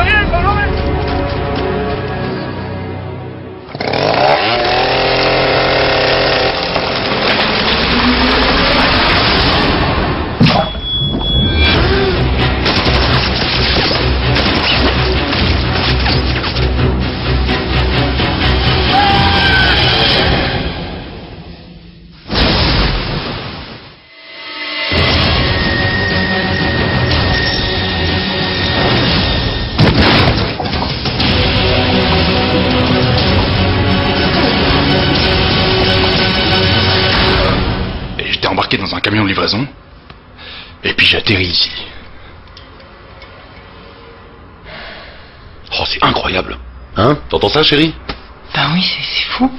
compañero, no camion de livraison. Et puis j'atterris ici. Oh, c'est incroyable. Hein? T'entends ça, chérie? Ben oui, c'est fou.